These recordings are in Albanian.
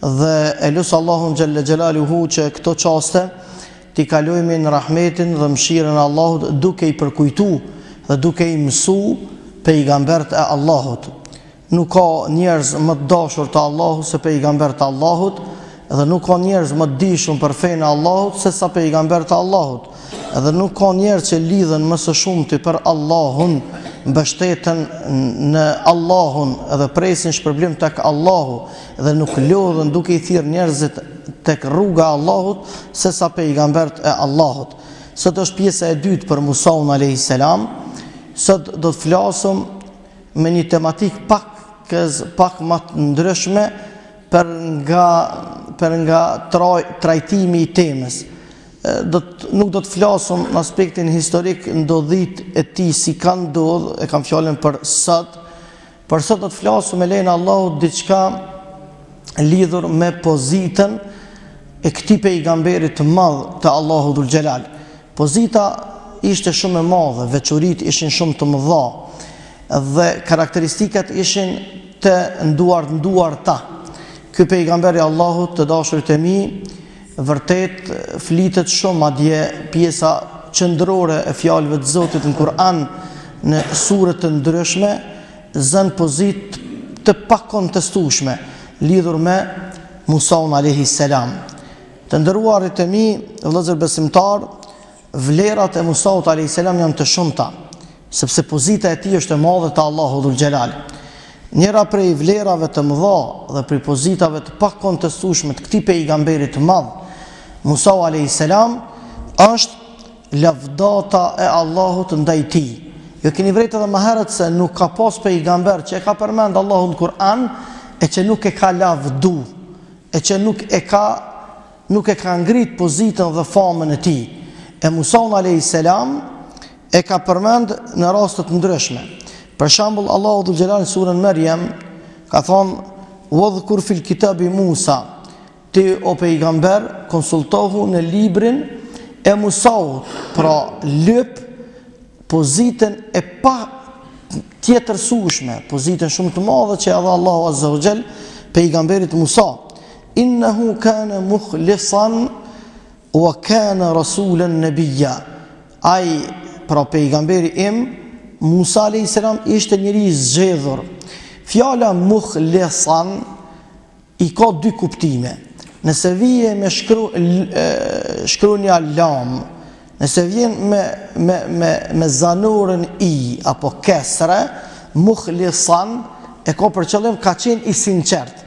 Dhe e lus Allahun xhelle xhelaluhu që këto çaste t'i kalojmë në rahmetin dhe mëshirën e Allahut duke i përkujtu dhe duke i mësu pejgambert e Allahut. Nuk ka njerëz më të dashur te Allahu se pejgambert e Allahut dhe nuk ka njerëz më të dishum për fenë e Allahut se sa pejgambert e Allahut dhe nuk ka njerëz që lidhen më së shumti për Allahun mbështeten në Allahun dhe presin shpërblim tek Allahu dhe nuk lodhën duke i thirr njerëzit tek rruga e Allahut se sa pejgambert e Allahut. Sot është pjesa e dytë për Musaun alayhis salam. Sot do të flasim me një tematikë pak këz pak më të ndryshme për nga për nga traj, trajtimi i temës. Do të, nuk do të flasim në aspektin historik ndodhitë e tij si kanë ndodh, e kam fjalën për sot, Por sot do të flasum me lejen e Allahut diçka lidhur me pozitën e këtij pejgamberit të madh te Allahu dhul xhelal. Pozita ishte shumë e madhe, veçoritë ishin shumë të mëdha dhe karakteristikat ishin të nduart nduarta. Ky pejgamber i Allahut të dashurit e mi Vërtet flitet shumë madje pjesa qendrore e fjalëve të Zotit në Kur'an në sure të ndryshme zën pozitë të pakontestueshme lidhur me Musaun alayhi salam. Të nderuarit e mi, vëllezër besimtar, Vlerat e Musaut alejhi selam janë të shumta, sepse pozita e tij është e madhe te Allahu dhul xhelal. Njëra prej vlerave të mëdha dhe prej pozitave të pakontestueshme të këtij pejgamberi të madh, Musau alejhi selam, është lavdata e Allahut ndaj tij. Ju keni vrejtë edhe më herët se nuk ka pas pejgamber që e ka përmend Allahu në Kur'an e që nuk e ka lavdu e që nuk e ka nuk e ka ngrit pozitën dhe famën e tij. E Musaun alejhi selam e ka përmend në raste të ndryshme. Për shembull, Allahu dhul xhelal në surën Merjem ka thonë: "Wadhkur fil kitabi Musa" Ti o pejgamber, konsultohu në librin e Musaut, pra lyp pozitën e patjetërsueshme, pozitën shumë të madhe që ia dha Allahu azza wa xhel pejgamberit Musa. Innehu kane muhlisan wa kane rasulen nebija. Ai, pra pejgamberi im, Musa alejhi selam ishte njeri i zgjedhur. Fjala muhlisan i ka dy kuptime. Nëse vjen me shkro, shkronja lam, nëse vjen me, me, me, me zanoren i, apo kesre, muhlisan, e ka për qëllim ka qenë i sinqertë.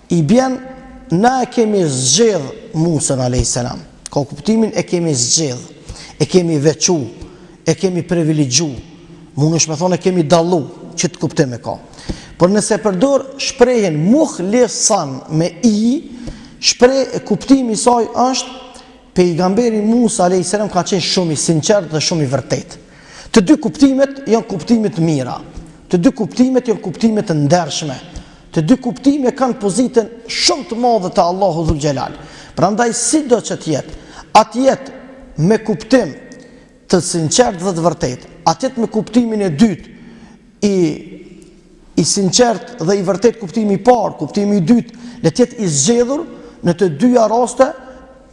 I bjen na e kemi zgjedh Musën alejhi selam ka kuptimin e kemi zgjedh e kemi veçu e kemi privilegju mundesh me thonë e kemi dallu qit kuptim e ka por nëse e përdor shprehjen muhlisan me i shpreh kuptimi i saj është Pejgamberi Musa alejhi selam ka qenë shumë i sinqertë dhe shumë i vërtetë. Të dy kuptimet janë kuptime të mira. Të dy kuptimet janë kuptime të ndershme. Të dy kuptimet kanë pozitën shumë të madhe të Allahu dhul xhelal. Prandaj sido që të jetë, a të jetë me kuptim të sinqertë dhe të vërtetë, a të jetë me kuptimin e dytë i i sinqertë dhe i vërtetë kuptimi i parë, kuptimi i dytë, le të jetë i zgjedhur në të dyja raste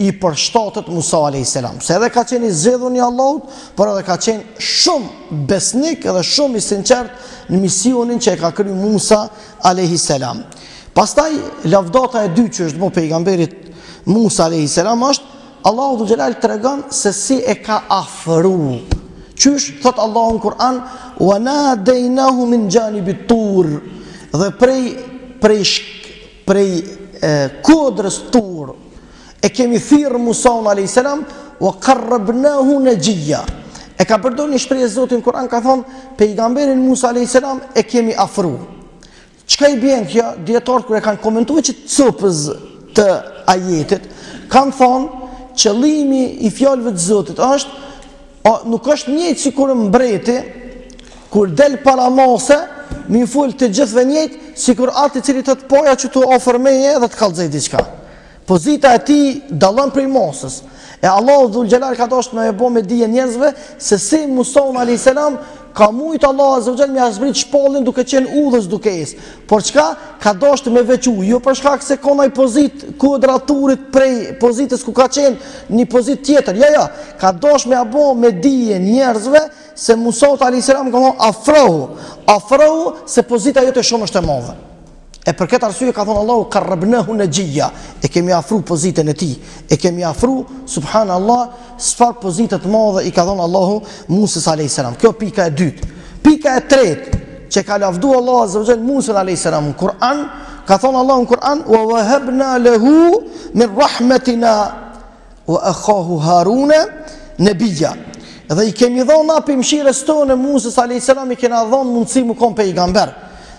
i përshtatet Musa alayhis salam. Se edhe ka qenë i zgjedhur i Allahut, por edhe ka qenë shumë besnik dhe shumë i sinqertë në misionin që e ka kry Musa alayhis salam. Pastaj lavdata e dytë që është bo pejgamberit Musa alayhis salam është Allahu Dhul Xhelal tregon se si e ka afru. Qysh thot Allahu në Kur'an, "Wa nadaynahu min janibi tur." Dhe prej prej prej kodrës tur e kemi thirrë Musaun alayhis salam, "Wa qarrabnahu najiyya." E ka përdor një shprehje Zoti në Kur'an ka thon, "Pejgamberin Musa alayhis salam e kemi afru." Çka i bjen kjo, dijetarët kur e kanë komentu qit copëz të ajetit, kanë thonë, qëllimi i fjalëve të zotit është, o, nuk është njëjtë sikur mbreti, kur del para mase, me i fol të gjithëve njëjtë, sikur atë i cili thotë po hajde ti afër meje dhe të kallxoj diçka. Pozita e tij dallon prej masës. E Allahu Dhul Xhelal ka dasht me e bo me dije njerëzve se si Musa alayhis salam ka mujt Allahu Azza ve Xhel me ia zbrit shpalljen duke qenë udhës duke ecë. Por çka ka dasht me veçu, jo për shkak se ka naj pozit ku o drejtu rrit prej pozitës ku ka qenë një pozit tjetër. Jo, jo, ka dasht me ja bo me dije njerëzve se Musaut alayhis salam ka thonë afrohu, afrohu se pozita jote shumë është e madhe. E për këtë arsye ka thonë Allahu qarrabnahu najiyya, e kemi afru pozitën e tij, e kemi afru subhanallahu çfarë pozite të madhe i ka dhënë Allahu Musa alayhis salam. Kjo pika e dytë. Pika e tretë që ka lavdu Allahu azza wa jall Musa alayhis salam në Kur'an, ka thonë Allahu në Kur'an wa wahabna lahu min rahmatina ehahu Harune nebijja. Dhe i kemi dhonë na prej mëshirës tonë Musës a.s. i kena dhonë mundësi me kon pejgamber.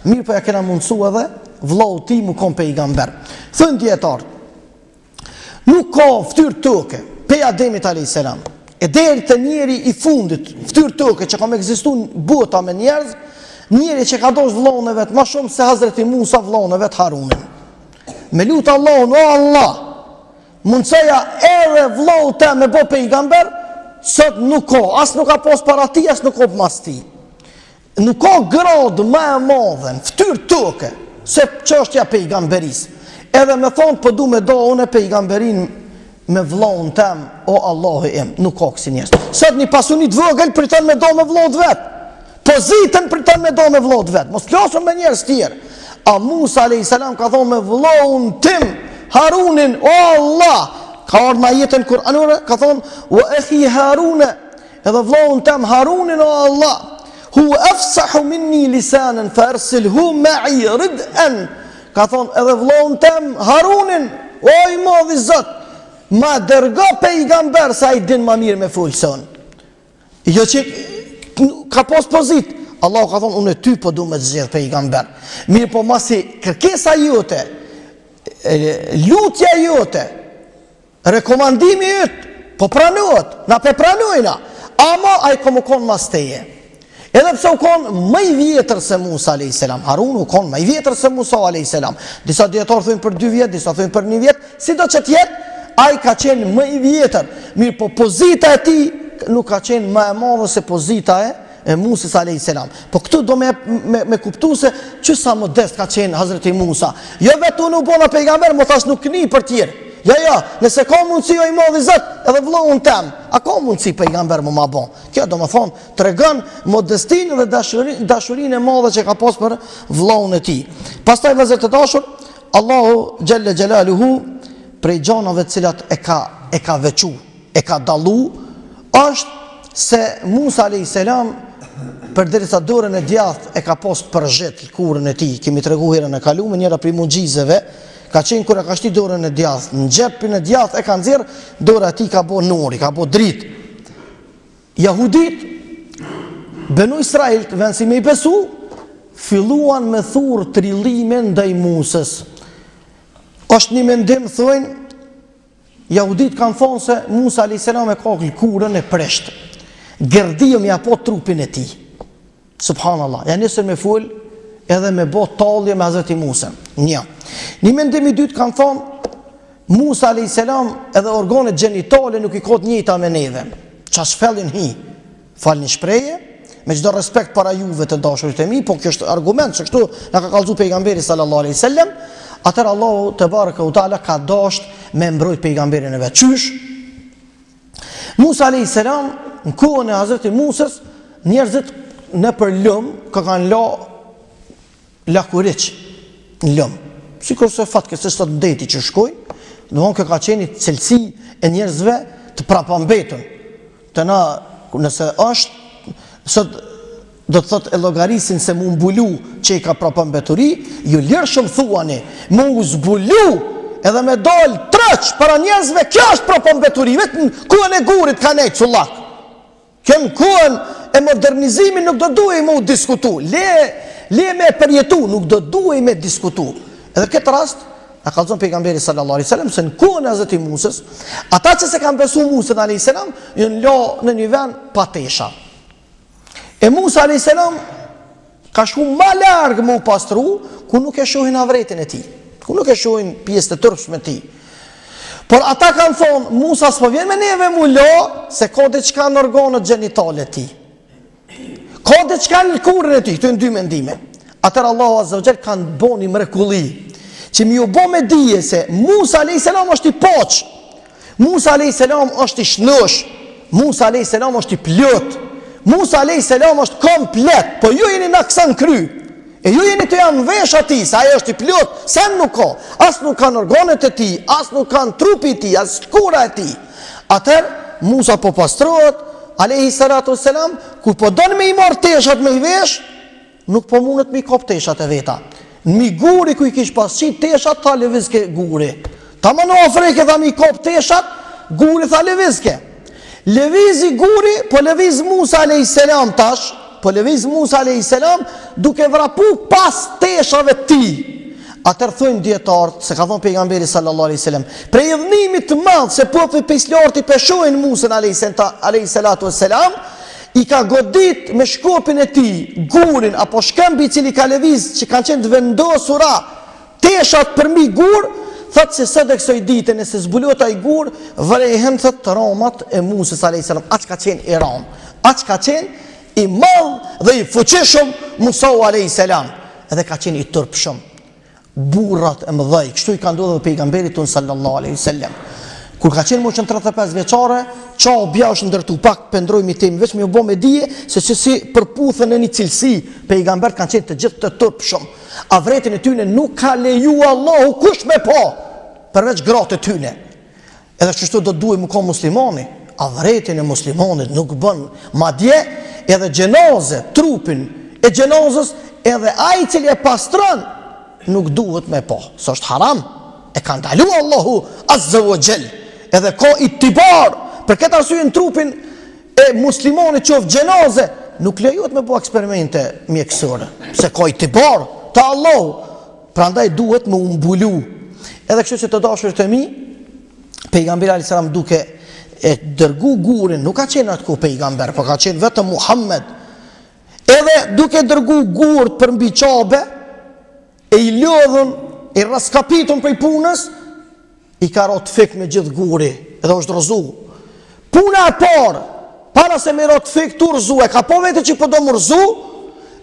Mirëpo ja kena mundësu edhe vllaut tij me kon pejgamber. Thonë dijetarët, nuk ka n'ftyrë toke, pej Ademit a.s. E deri te njeri i fundit, n'ftyrë toke që ka me egzistu në botë me njerëz, njeri që ka dosht vllaun e vet, ma shumë se Hazreti Musa vllaun e vet Harunin. Me lutë Allahun, o Allah, Mundësoja edhe vllaut tem me bo pejgamber, sot nuk ka, as nuk ka pos para tij, as nuk ka përmas tij. Nuk ka gradë ma e madhe në fytyrë tokë se çështja e pejgamberisë. Edhe me thonë po du me do unë pejgamberinë me vllaun tem, o Allahu im, nuk ka kësi njerëz. Sot një pasuni të vogël priton me do me vllaun e vet. Pozitën priton me do me vëllaun e vet, mos flasim me njerëz të tjerë. A Musa alayhis salam ka thonë me vëllaun tim Harunin, o Allah, ka ardhur në ajetin kuranor, ka thonë wa akhi Haruna, edhe vëllaun tim Harunin, o Allah, hu afsahu minni lisanan fa arsilhu ma'i rid'an. Ka thonë edhe vëllaun tim Harunin, o i madhi Zot, ma dërgo pejgamber se ai din ma mirë me fol se un. Jo që ka pas pozitë. Allahu ka thonë, unë edhe ty po du me të zgjedh pejgamber. Mirëpo masi kërkesa jote, lutja jote, rekomandimi yt, po pranohet, na pe pranojna. Ama ai ka me konë mas teje. Edhe pse u kon më i vjetër se Musa alayhis salam, Harun u kon më i vjetër se Musa alayhis salam. Disa dijetarë thonë për 2 vjet, disa thonë për 1 vjet, sido që të jetë, ai ka qenë më i vjetër. Mirëpo pozita e tij nuk ka qenë më e madhe se pozita e e Musa alayhis salam. Po këtu do me me, me kuptu se sa modest ka qenë Hazreti Musa. Jo vetëm un u bona pejgamber, me thonë nuk kqyri për tjerë. Jo, jo, nëse ka mundësi o i madhi Zot, edhe vëllaun tem. A ka mundësi pejgamber me ma bo? Kjo do me thonë tregon modestinë dhe dashurinë e madhe që ka pas për vëllaun e tij. Pastaj vëllezër të dashur, Allahu xhelle xhelaluhu prej gjanave të cilat e ka e ka veçu, e ka dallu, është se Musa alayhis salam përderisa dorën e djathtë e ka pas përzhit lkurën e tij, kemi tregu herën e kalume njëra prej muxhizeve, ka qenë kur e ka shti dorën e djathtë, në xhepin e djathtë e ka nxjerr, dora e tij ka bo nur, i ka bo dritë. Jahuditë, benu Israelët n'vend se me i besu, filluan me thurë trillime ndaj Musës. Oshtë një mendim, thojnë, Jahuditë kanë thonë se Musa a.s. e ka lëkurën e preshtë. Gërdi me ja pa trupin e tij. Subhanallah, ja nisën me fol edhe me bo tallje me Hazreti Musën. Një. Një mendim i dytë kanë thonë Musa alayhis salam edhe organet gjenitale nuk i ka të njëjta me neve. Ça shpellin hi. Falni shprehje, me çdo respekt para juve të dashurit e mi, po kjo është argument se kështu na ka kallzu pejgamberi sallallahu alaihi wasallam, atëherë Allahu tebareke ue teala ka dasht me mbrojt pejgamberin e vet. Qysh? Musa alayhis salam në kohën e Hazreti Musës njerëzit nëpër lum ka kanë la lakuriq në lum sikurse fatkeqësisht sot te deti që shkojnë, domethënë ka qenë cilësi e njerëzve të prapambetun, domethënë nëse është sot do të thotë e llogarisin se mu mbulu qenka prapambeturi, ju lirshëm thuani, me u zbulu edhe me dalë troç para njerëzve, kjo është prapambeturi, veç në kohën e gurit kanë nejtë cullak. Kjo në kohën e modernizimit nuk do duhej mu diskutu, le, le me përjetu, nuk do duhej me diskutu. Edhe këtë rast, na kallzon pejgamberi sallallahu alejhi sallam, se në kohën e Hazreti Musës, ata që s'e kanë besu Musën a.s. janë la në një ven pa tesha. E Musa a.s. ka shku ma larg mu pastru, ku nuk e shuhin avretin e tij, ku nuk e shuhin pjesët e turpshme të tij. Por ata kanë thonë, Musa s'po vjen me neve mu lo, se ka diçka në organet gjenitale të tij. Ka diçka në lëkurën e tij, këtu janë dy mendime. Atëherë Allahu azze ve xhel ka bo një mrekulli, që me jau bo me dije se Musa a.s. është i paqë, Musa alayhis salam është i shëndosh. Musa alayhis salam është i plot. Musa alayhis salam është komplet, po ju jeni naksan n'kry. E ju jeni tu ja mvesh atij, se ai është i plot, sen nuk ka. As nuk kanë organet e tij, as nuk kanë trupi i tij, as lëkura e tij. Atëherë Musa po pastrohet, alayhi salatu selam, kur po don me i marr teshat me i vesh, Nuk po mundet mi kap teshat e veta. Mi guri ku i kish pas qit teshat tha levizke guri. Taman u afrike tha mi kap teshat, guri tha levizke. Levizi guri, po leviz Musa alejhi selam tash, po leviz Musa alejhi selam duke vrapu pas teshave të tij. Atëherë thojnë dijetarët, se ka thënë pejgamberi sallallahu alejhi selam, prej idhnimit të madh se populli pej s'larti p'e shojnë Musën alejhi salatu selam, i ka godit me shkopin e tij gurin apo shkëmbi i cili ka lëviz që kanë qenë të vendosura teshat përmbi gur, thotë se sot e kësoj dite nëse zbulohet ai gur, vrehen thotë të romat e Musës alayhis salam, aq ka qenë i rand, aq ka qenë i madh dhe i fuqishëm Musa alayhis salam, edhe ka qenë i turpshëm. Burrat e mëdhej,, kështu i ka ndodhur edhe pejgamberit ton sallallahu alaihi wasallam. Kur ka qenë moshën 35 vjeçare, Qabja është ndërtu pak po ndrrojmi temë, veç me ju bë me dije se si si përputhen në një cilësi, pejgambert kanë qenë të gjithë të turpshëm. Avretin e tyne nuk ka leju Allahu kush me pa, përveç gratë e tyne. Edhe kështu do të duhej me kon muslimani, avretin e muslimanit nuk bën, madje edhe xhenaze, trupin e xhenazës edhe ai i cili e pastron nuk duhet me pa, se është haram, e ka ndalu Allahu azza wa jall. Edhe ka itibar, për këtë arsye në trupin e muslimanit qoftë xhenaze, nuk lejohet me bë eksperimente mjekësore, se ka itibar te Allahu. Prandaj duhet me u mbulu. Edhe kështu që të dashurit e mi, pejgamberi alayhis salam duke e dërgu gurin, nuk ka qenë atë kohë pejgamber, por ka qenë vetëm Muhammed. Edhe duke i dërgu gurt për mbi Qabe, e i lodhun, i rraskapitun prej punës, I ka ro të fikt me gjithë guri dhe është rrëzu. Puna e parë, para se me i ro të fikt tu u rrëzu, e ka po veten që po do me u rrëzu,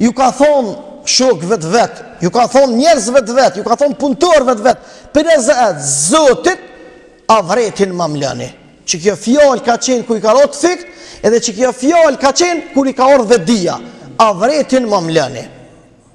ju ka thonë shokve të vet, ju ka thonë njerëzve të vet, ju ka thonë punëtorëve të vet, për riza të Zotit, avretin ma mloni. Që kjo fjalë ka qenë kur i ka ro të fikt, edhe që kjo fjalë ka qenë kur i ka ardh vetëdija, avretin ma mloni.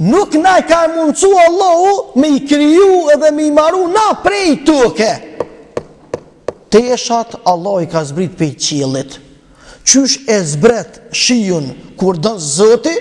Nuk na i ka mundësu Allahu me i kriju edhe me i maru na prej toke. Teshat Allahu i ka zbrit prej qiellit. Qysh e zbret shiun kur don Zoti,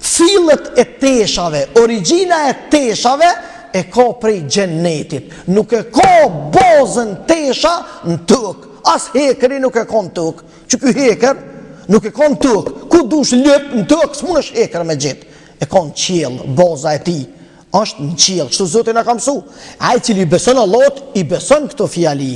fillet e teshave, origjina e teshave, e ka prej xhenetit. Nuk e ka bazën tesha në tokë. As hekri nuk e ka në tokë. Që ky hekër nuk e ka në tokë, ku dush lyp në tokë, s'munësh hekër me gjetë. E ka në qiell, baza e tij është në qiell, kështu Zoti na ka mësu. Ai i cili beson Allahut, i beson këto fjalë.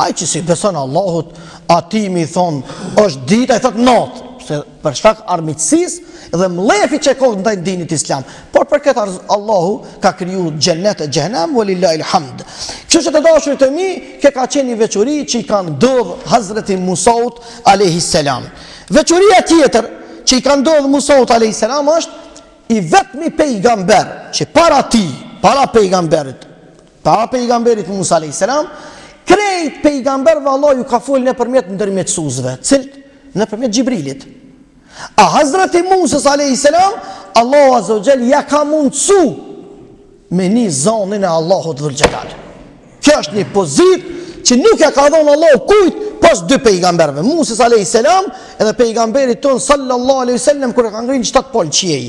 Ai që s'i beson Allahut, atij me i thon, është dita, ai thot natë, pse për shkak armiqësisë dhe mllefit që e ka ndaj dinit islam. Por për këtë arsye Allahu ka kriju xhennet e xhehenem velillahil hamd. Kështu që të dashurit e mi, kjo ka qenë një veçori që i ka ndodh Hazreti Musaut alejhis selam. Veçoria tjetër që i ka ndodhur Musaut alejhis selam është i vetmi pejgamber që para tij, para pejgamberit, para pejgamberit Musa alejhis selam, krejt pejgamberve Allahu ju ka fol nëpërmjet ndërmjetësuesve, cilit, nëpërmjet Xhibrilit. A Hazreti Musës alejhi selam Allahu azza wa jall ja ka mundsu me ni zonin e Allahut dhul xhelal. Kjo është një pozitë që nuk ja ka dhënë Allahu kujt pas dy pejgamberëve, Musës alejhi selam edhe pejgamberit ton sallallahu alejhi wasallam kur e ka ngri në shtat palë qiej.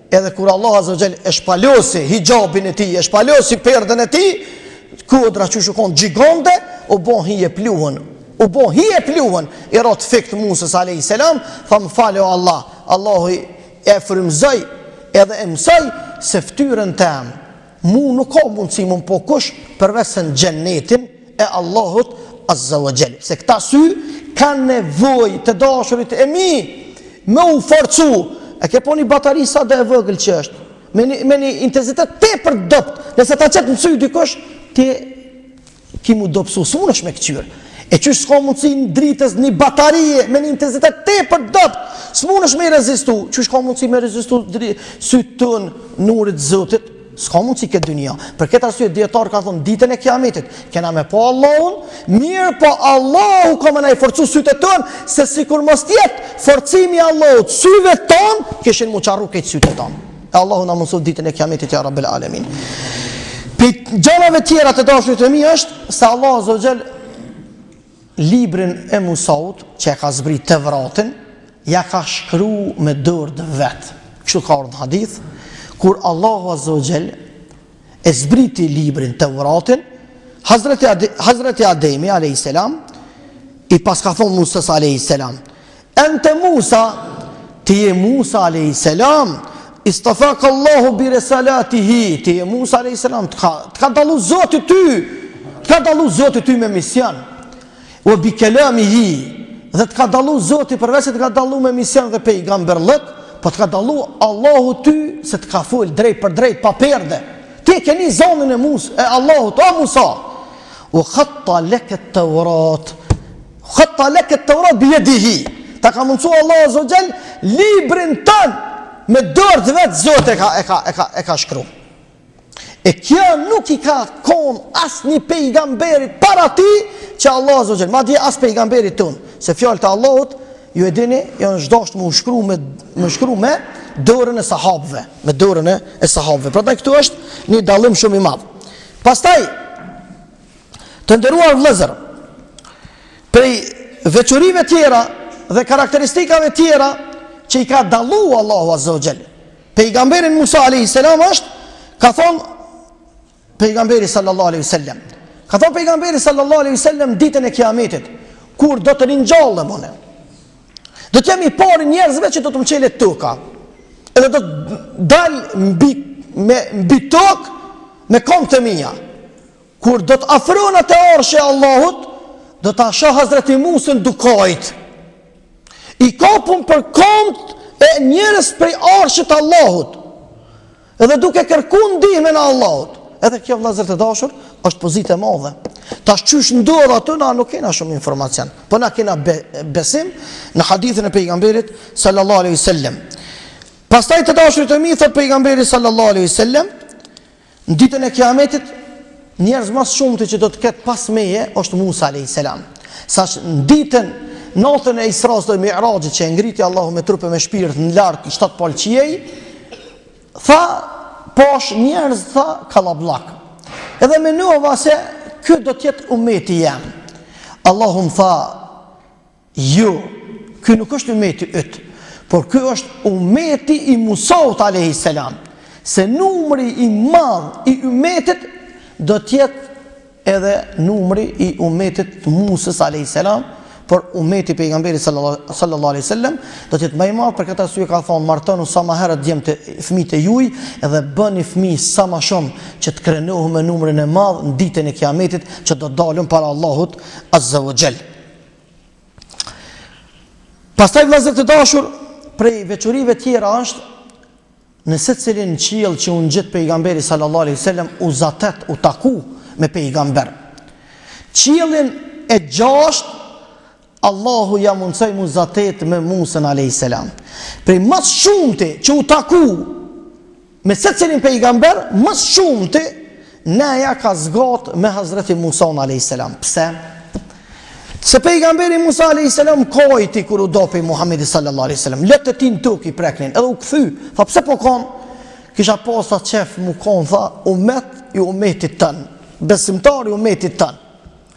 Edhe kur Allahu Azza wa Jall e shpalosi hijabin e tij, e shpalosi perdën e tij, kodra që ish kon gjigante, u bon hi e pluhën, u bon hi e pluhën, i ra t'fikt Musës a.s. Tha më falë o Allah, Allahu e frymëzoi edhe e mësoi se ftyrën tem Mu nuk ka mundësi me m'po kush përveçse n'xhennetin e Allahut Azza wa Jall. Se këta sy kanë nevojë të dashurit e mi me u forcu. E ke po një batari sado e vogël që është. Me një, me një intensitet tepër t'dobt. Nëse ta qet në sy dikush, ti Ki m'u dobsu, s'munesh me kqyr. E qysh s'ka mundësi në dritës një batarije me një intensitet tepër t'dobt, s'munesh me i rezistu, qysh ka mundësi me rezistu sytë tonë nurit t'Zotit, s'ka mundësi n'këtë dynja. Për këtë arsye dijetarët kanë thonë ditën e kiametit, kena me po Allahun, mirëpo Allahu ka me na i forcu sytë tonë, se sikur mos t'jetë forcimi i Allahut syve tonë, kishin m'u qorru këta sytë tonë. E Allahu na mundësoftë ditën e kiametit ja Rabbel Alemin. Prej gjanave tjera të dashurit e mi është se Allahu Azza wa Jall librin e Musaut që e ka zbrit Tevratin, ja ka shkru me dorë t'vet. Kështu ka ardh në hadith, kur Allahu Azza wa Jall e zbriti librin Tevratin, Hazreti, Ade, Hazreti Ademi, a.s. i paska thonë Musës, a.s. Ente Musa, ti je Musa alejhi selam, istafake Allahu bi risalatihi, ti je Musa alejhi selam, të ka, të ka dallu Zoti ty, të ka dallu Zoti ty me mision, wa bi kelamihi, dhe të ka dallu Zoti përveç se të ka dallu me mision dhe pejgamberllëk, po të ka dallu Allahu ty se të ka fol drejtpërdrejt pa perde, ti ke ni zonin e Musa, e Allahut o Musa, wa khatta leke et-Tewrat, Khatta leke et-Tewrat bi jedihi. Ta ka mundësu Allahu Azza wa Jall, librin tën me dorë të vet Zoti e ka, e ka, e ka, e ka shkru. E kjo nuk i ka kon asnjë pejgamberit para ti që Allahu Azza wa Jall. Madje as pejgamberit tonë, se fjalët e Allahut, ju e dini, jon dasht me u shkru me, me u shkru me dorën e sahabëve, me dorën e sahabëve. Prandaj këtu është një dallim shumë i madh. Pastaj, Të nderuar vëllezër, prej veçorive tjera dhe karakteristikave tjera që i ka dallu Allahu Azza wa Jall pejgamberin Musa alayhi salam është ka thon pejgamberi sallallahu alaihi wasallam. Ka thon pejgamberi sallallahu alaihi wasallam ditën e Kiametit kur do të ringjallem unë. Do të jam i pari njerëzve që do të m'çelet toka. Edhe do të dal mbi, me, mbi tokë me komt e mija. Kur do të afrona te arshi i Allahut, do ta shoh hazreti Musën tu kajt. I kapun për komt e njërës prej arshit të Allahut. Edhe duke kërku ndihmën e Allahut. Edhe kjo vëllazër të dashur është pozitë e madhe. Tash qysh ndodh aty na nuk kena shumë informacion, po na kena be, besim në hadithin e pejgamberit sallallahu alaihi wasallam. Pastaj të dashurit e mi thot pejgamberi sallallahu alaihi wasallam, në ditën e Kiametit Njerëz ma s'shumti që do të ketë pas meje është Musa alejhi selam. Saqë në ditën natën e Israsë dhe Miraxhit që e ngriti Allahu me trup e me shpirt në lart në shtatë palë qiej, tha pash njerëz tha kallabllak. Edhe menova se ky do të jetë ummeti jem. Allahu më tha Jo, ky nuk është ummeti yt, por ky është ummeti i Musaut alayhi salam, se numri i madh i ummetit do të jetë edhe numri i ummetit të Musës alayhi salam, por ummeti i pejgamberit sallallahu alaihi wasallam do të jetë ma i madh për këtë arsye ka thanë martoni sa ma herët djemtë, fëmijët e juaj dhe bëni fëmijë sa ma shumë që të krenohem me numrin e madh në ditën e kiametit që do të dalin para Allahut azza wa jall Pastaj vëllezër të dashur, prej veçorive tjera është në secilin qiell që u ngjit pejgamberi sallallahu alaihi wasallam u zatet, u taku me pejgamber. Qiellin e gjashtë, Allahu ja mundësoi m'u zatet me Musën alaihi sallam. Prej ma s'shumti që u taku Me secilin pejgamber ma s'shumti neja ka zgjat me Hazreti Musan alayhis salam. Pse? Se pejgamberi Musa alayhis salam kajti kur u da pi Muhamedit sallallahu alaihi wasallam, lotët e tij n'tokë i preknin, edhe u kthy. Tha pse po kan? Kisha pas qef m'u kon tha umet i umetit tan. Besimtar i umetit tan.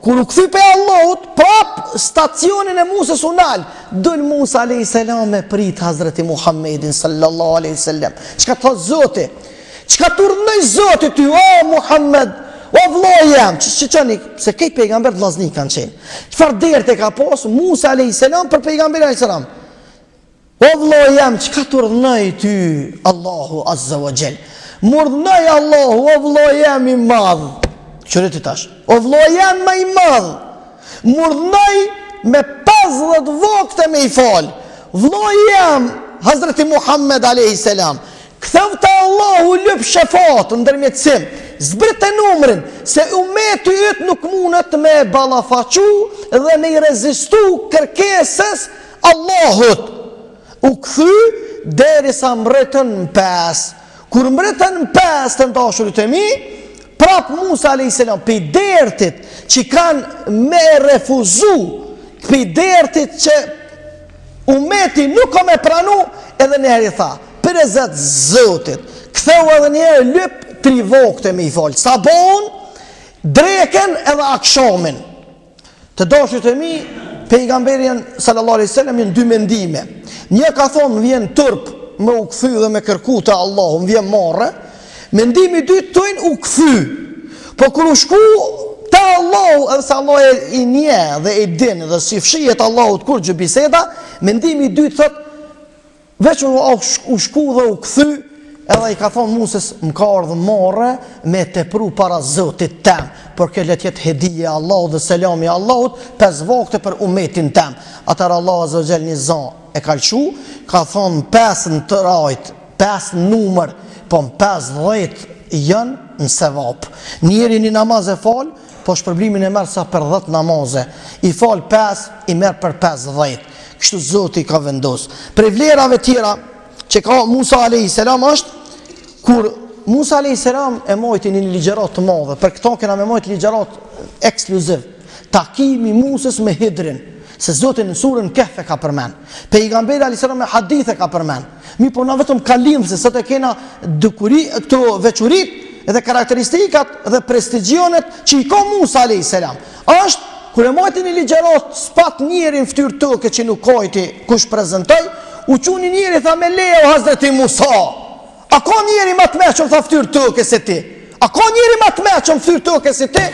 Kur u kthy pej Allahut, prap stacionin e Musës u nal. Dol Musa alejhi selam me prit Hazreti Muhammedin sallallahu alejhi ve sellem. Çka t'tha Zoti? Çka t'urdhnoi Zoti ty o Muhammed? O vllai jem, shiqoni, se krejt pejgamber vllazni kanë qenë. Çfarë derte ka pas Musa alejhi selam për pejgamberin alejhi selam? O vëlla jem çka të urdhnoi ty Allahu azza wa jall. M'urdhnoi Allahu o vëlla jem i madh. Kqyre ti tash. O vëlla jem ma i madh. M'urdhnoi me 50 vakte me i fal. Vëlla jem Hazreti Muhammed alayhi salam. Ktheu te Allahu lyp shefat ndërmjetësim. Zbrite numrin se umeti yt nuk munet m'u ballafaqu dhe me i rezistu kërkesës Allahut, u kthy derisa mrritën në pes. Kur mrritën në pes të dashurit e mi, prap Musa a.s. pi dertit që kanë me refuzu, pi dertit që umeti nuk ka me pranu, edhe njëherë i tha, për rizat Zotit, ktheu edhe njëherë lyp tri vokte me i falë, sabon, drekën edhe akshomin. Të dashurit e mi, pejgamberi jon sallallahu alaihi wasallam janë dy mendime. Një ka thonë m'vjen turp me u kthy dhe me kërku te Allahu, m'vjen morre. Mendimi i dytë thojnë u kthy. Po kur u shku te Allahu, edhe se Allahu i njeh dhe i din dhe s'i fshihet Allahut kurgjë biseda, mendimi i dytë thotë Veç u shku dhe u kthy, edhe i ka thonë Muses, më ka ardhë morre me e tepru para Zotit tem, por kjo le të jetë hedije e Allahut dhe selami i Allahut, pesë vakte për umetin tem. Atëherë Allahu azza wa xhel një za e ka lëshu, ka thonë pesë në trajtë, pesë në numër, po pesëdhjetë janë në sevap. Njeri një namaz e fal, Po shpërblimin e merr sa për dhjetë namaze, i fal pesë, i merr për pesëdhjetë. Kështu Zoti ka vendos. Prej vlerave tjera që ka Musa alejhi selam është kur Musa alejhi selam e mojti një ligjëratë të madhe, për këto kena me mojt ligjërat ekskluziv. Takimi i Musës me Hidrin, se Zoti në surën Kehf e ka përmend. Pejgamberi alejhi selam me hadith e ka përmend. Mirëpo na vetëm kalim se sot e kena dukuri këto veçuritë dhe karakteristikat dhe prestigjionet që i ka Musa alayhi salam. Është kur e mojti një ligjëratë s'pat njeri n'fytyrë toke që nuk kajti kush prezantoi, u çu ni njeri tha me leje o Hazreti Musa. A ka njeri ma të meçëm tha fytyrë toke se ti? A ka njeri ma të meçëm fytyrë toke se ti?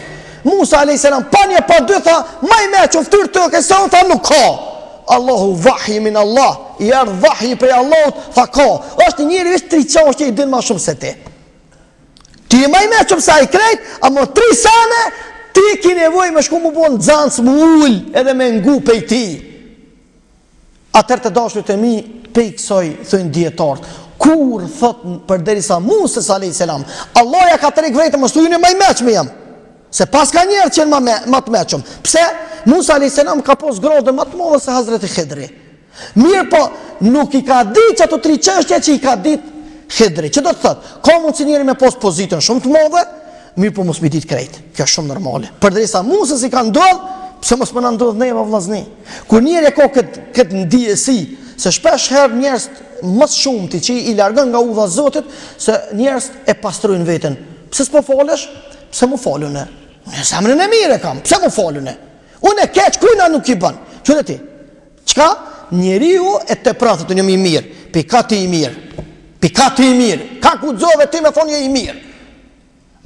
Musa a.s. pa një pa dy tha, ma i meçëm fytyrë toke se unë tha nuk ka. Allahu vahji min Allah, i ardhë vahji prej Allahut, tha ka. është njeri veç tri çashtje i din ma shumë se ti. Ti ma i meçëm se ai krejt, amo tri sene, ti ki nevojë me shku m'u bon nxanës, m'u ul edhe me ngu pej tij. Atëherë të dashurit e mi, pej kësaj thojnë dijetarët, Kur thotë përderisa Musës alejhi selam, Allah ja ka tërhek vrejtje mos thuj unë ma i meçmi jam. Se paska njerëz që janë ma të meçëm. Pse? Musa alejhi selam ka pas gradë më të madhe se Hazreti Hidri. Mirëpo, nuk i ka ditë qato tri çështje që i ka ditë Hidri. Që do të thotë, ka mundsi njeri me pas pozitën shumë të madhe, Mirë po mos mi ditë krejt, kjo është shumë normale. Përderisa Musës i ka ndodhë, pse mos me na ndodhë neve vllazni. Kur njeri e ka këtë kët ndjesi, se shpesh herë njerëzit më së shumti që i largon nga udha e Zotit, se njerëzit e pastrojnë veten. Pse s'po falesh? Pse mu fal une? Unë e zemrën e mirë kam, pse mu fal une? Unë keq kujna nuk i bënë. Që dhe ti? Çka? Njeriu e tepron, thotë jam i mirë, pi ka ti i mirë, pi ka ti i mirë, ka guxove ti me thonë i mirë.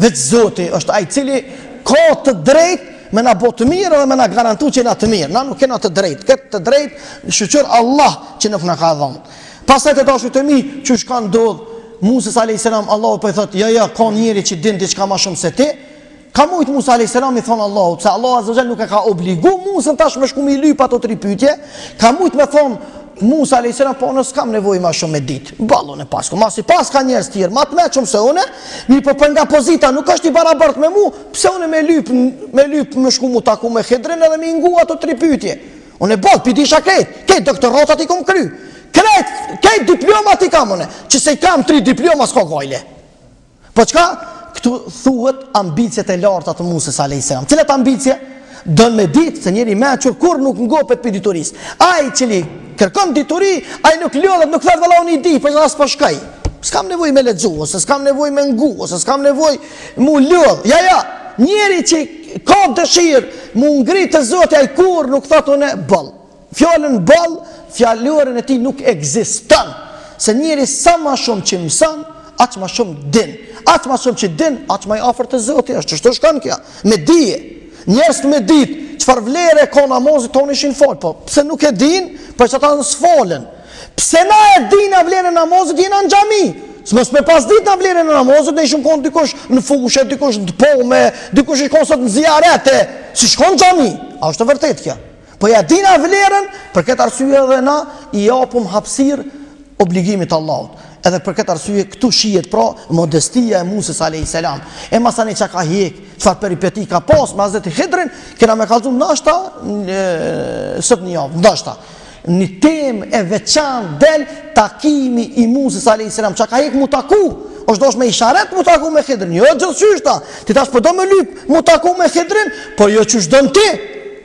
Veç Zoti është ai i cili ka të drejtë me na bo të mirë dhe me na garantu që na të mirë. Na nuk kena të drejtë. Këtë të drejtë, shyqyr Allah që nuk na ka dhonë. Pasaj të dashu të mi, çka i ndodh Musës a.s. Allahu po i thotë, ja, jo, ja, jo, ka njeri që din diçka ma shumë se ti, ka mujtë Musa a.s. me i thonë Allah, se Allah a.s. nuk e ka obligu Musën tash me shku me i lyp ato tri pytje, ka mujtë me thonë, Musa a.s. po unë s'kam nevojë ma shumë me ditë. Boll une paskom, masi paska njerëz tjerë, ma të meçëm se une, mirëpo për nga pozita nuk është i barabartë me mu, pse une me lypë, me lypë me shku mu taku me Hidrin edhe mi ngu ato tri pytje. Une boll, pi disha krejt, krejt doktoratat i kom kry, krejt, krejt diplomat i kam une, që se i kam tri diploma s'ka gajle. Po çka? Këtu thuhet ambiciet e larta të Musës alayhis salam. Cilat ambicie? Don me ditë se njeri i meçur kurrë nuk ngopet pi diturisë. Ai i cili kërkon dituri, ai nuk lodhet, nuk thotë valla unë i di, po jashtë as po shkoj. S'kam nevojë me lexu, ose s'kam nevojë me ngu, ose s'kam nevojë mu lodh. Ja, ja. Njeri që ka dëshirë mu ngrit te Zoti ai kurrë nuk thotë unë boll. Fjalën boll, fjalorin e tij nuk ekziston, se njeri sa ma shumë që mëson, aq ma shumë din, aq ma shumë që din, aq ma afër te Zoti është, qështu shkon kjo, me dije, njerëzit me ditë, çfarë vlere ka namazi t'tonë ishin fal, po pse nuk e din, për qata s'falen, pse na e dina vlerën e namazit, jena në xhami, se mos me pas ditë na vlerën e namazit, na ishim konë dikush në fushe, dikush në të pome, dikush ish konë sot në zijarete, s'ish kon n'xhami, a është e vërtetë kjo, Po ja dina vlerën, për këtë arsye edhe na i japum hapësirë obligimit të Allahut. Edhe për këtë arsye këtu shihet pra modestia e Musës alayhis salam. E masani çka ka hjek, çfarë peripeti ka pas me Hazreti Hidrin, kena me kallzu ndoshta sot në javë, ndoshta ni temë e veçantë del takimi i Musës alayhis salam, çka ka hjek mu taku, osht dasht me isharet mu taku me Hidrin, jo gjithçysh ta. Ti tash po do me lyp mu taku me Hidrin, po jo qysh don ti.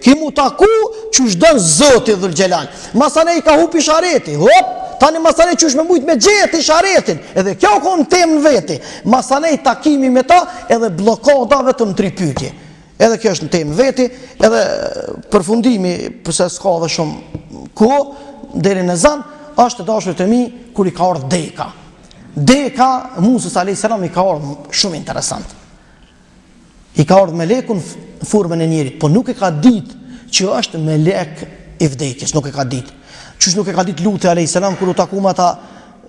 Ki mu taku qysh don zoti dhul xhelal. Masanej ka hup ishareti. Hop, tani masanej qysh me mujt me gjet isharetin. Edhe kjo ka një temë n'veti. Masanej takimi me ta edhe bllokada vetëm tri pyetje. Edhe kjo është një temë n'veti, edhe përfundimi por se s'ka edhe shumë ku deri në zan, është të dashur të mi kur i ka ardh deka. Deka Musës alayhis salam i ka ardh shumë interesant. i ka ardh meleku n' formën e njerit, po nuk e ka ditë që është melek i vdekjes, nuk e ka ditë. Qysh nuk e ka ditë Luti alayhis salam kur u taku me ata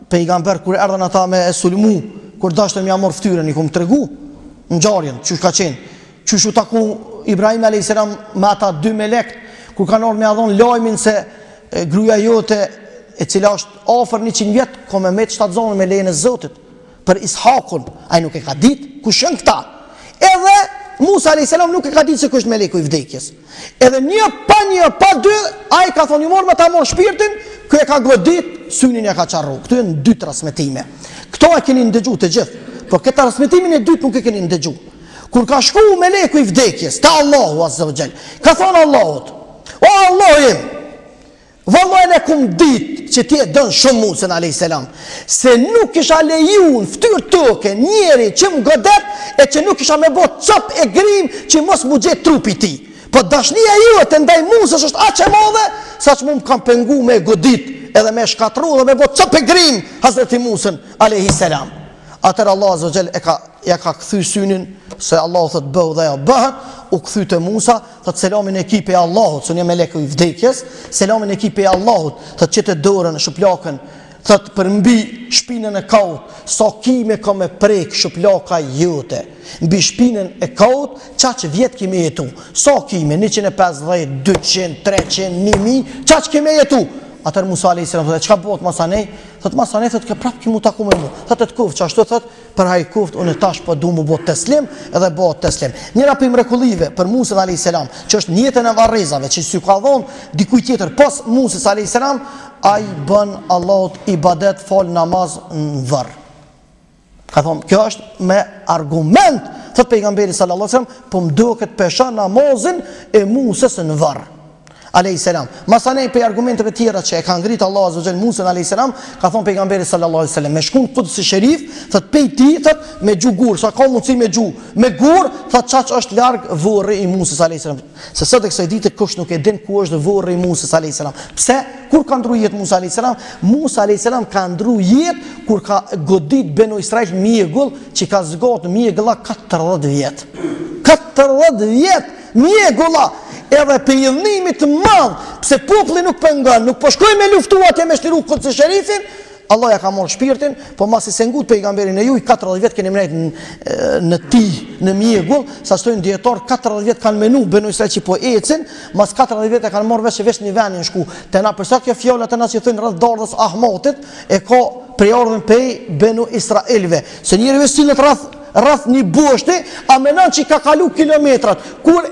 pejgamber kur erdhën ata me e sulmu, kur dashën me ia marr fytyrën i kum tregu ngjarjen, qysh ka qenë. Qysh u taku Ibrahim alayhis salam me ata dy melek kur kanë ardh me ia dhon lajmin se gruaja jote e cila është afër 100 vjet, ka me met shtatzon me lejen e Zotit. Për Ishakun, ai nuk e ka ditë kush janë këta. Edhe Musa alayhis salam nuk e ka ditë se kush është meleku i vdekjes. Edhe një pa një pa dy, ai ka thonë jam ardh me ta mor shpirtin, ky e ka godit, synin ia ka qorru. Këtu janë dy transmetime. Këto i keni ndëgju të gjithë. Po këtë transmetimin e dytë nuk e keni ndëgju. Kur ka shku meleku i vdekjes, ta Allahu azze ue xhel, i ka thonë Allahut, o Allah im, Valla unë e kum dit që ti e don shumë Musën alayhis salam, se nuk kisha leju në fytyrë toke njeri që m'godet e që nuk kisha me bo cop e grim që mos m'u gjet trupi i tij. Po dashnia jote ndaj Musës është aq e madhe sa që mu m'ka pengu me e godit edhe me e shkatru edhe me bo cop e grim Hazreti Musën alayhis salam. Atër Allah azza ue xhel e ka ja ka kthy synin se Allahu thot bëhu dhe ajo bahet, u kthy te Musa Thot selamin e ki pej Allahut, se unë jam meleku i vdekjes, selamin e ki pej Allahut, thot qite dorën, shuplakën, thot përmbi shpinën e kaut, sa qime ka me prek shuplaka jote, mbi shpinën e kaut, qaq vjet ki me jetu, sa qime 150, 200, 300, 1000, qaq ki me jetu, atër Musa a.s. thot e çka bahet masanej, thot masanej, thot ke prap ki mu taku me mu, thot e të kuf, qashtu thot, Për hajkuft unë tash po dua mu bo teslim edhe u bo teslim. Njëra prej mrekullive për Musa alayhis salam, që është në jetën e varrezave, që s'ju ka dhon dikujt tjetër pas Musa alayhis salam, ai bën Allahut ibadet, fal namaz në varr. Ka thon, kjo është me argument, thot pejgamberi sallallahu alaihi wasallam, po më duket pe sha namazin e Musës në varr. Alejhi selam. Masanej pej argumenteve tjera që e ka ngrit Allahu azza xhel Musen alejhi selam, ka thon pejgamberi sallallahu alejhi selam, me shku n'Kudsi Sherif, thot pej tij, thot me gju gur, sa ka mundsi me gju, me gur, thot qaq është larg vorri i Muses alejhi selam. Se sot e kësaj dite kush nuk e din ku është vorri i Muses alejhi selam. Pse? Kur ka ndru jetë Musa alejhi selam? Musa alejhi selam ka ndru jetë kur ka godit Beno Israil mjegull, që ka zgat mjegulla 40 vjet. 40 vjet Mjegulla edhe pej idhnimit të madh pse populli nuk po ngon, nuk po shkojnë me luftu atje me çliru Kudsi Sherifin, Allahu ja ka marrë shpirtin, po masi s'e ngut pejgamberin e juj 40 vjet keni me nejt në Tih, në mjegull, sa thojnë dijetarët 40 vjet kanë menu, Benu Israel që po ecin, mas 40 vjet e kanë marrë vesh se veç një venin shku, te na përsa kjo fjala te na që thonë rreth dardhës Ahmatit, e ka prejardhjen pej Benu Israelve, se njeri veç sillet rreth, rreth një boshti, ai menon që i ka kalu kilometrat, kur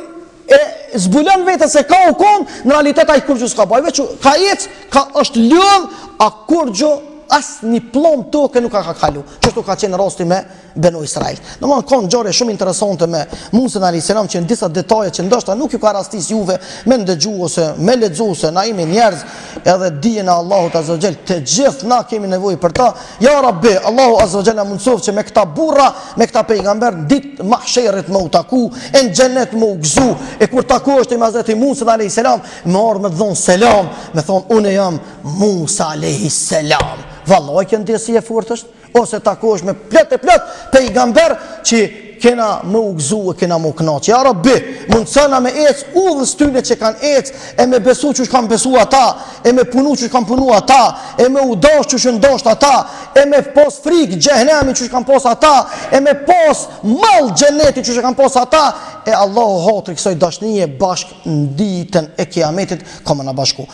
e zbulon veten se ka u konë, në realitet ai kurgjo s'ka baj, veç ka ecë, ka është lodhë, a kurgjo as një pllomë toke nuk ka ka kalu, qeshtu ka qenë rosti me Benu Israel. Në manë kanë ngjarje shumë interesante me Musën alejhi selam që në disa detaje që ndoshta nuk ju ka rastis juve me ndëgju ose me lexu se na jemi njerëz edhe dijen e Allahut Azze ve Xhel, të gjithë na kemi nevojë për ta. Ja Rabbi, Allahu Azze ve Xhel na mundësof që me këta burra, me këta pejgamber n'ditë mahsherit me u taku, e në xhenet me u gëzu. E kur takohesh ti me Hazreti Musan alejhi selam, me ardh me t'dhon selam, me thon unë jam Musa alejhi selam. Vallahi kjo ndjesi e fortë është. ose takohesh me plot e plot pejgamber që kena me u gëzu e kena me u kënaqë. Ja Rabbi, mundësona me ec udhës tyne që kanë ec, e me besu qysh kanë besu ata, e me punu qysh kanë punu ata, e me u dosht qysh janë dosht ata, e me pos frikë xhehnemin qysh e kanë pos ata, e me pos mall xhenetin qysh e kanë pos ata, e Allahu hotri kësoj dashnije bashkë në ditën e kiametit, ka me na bashku.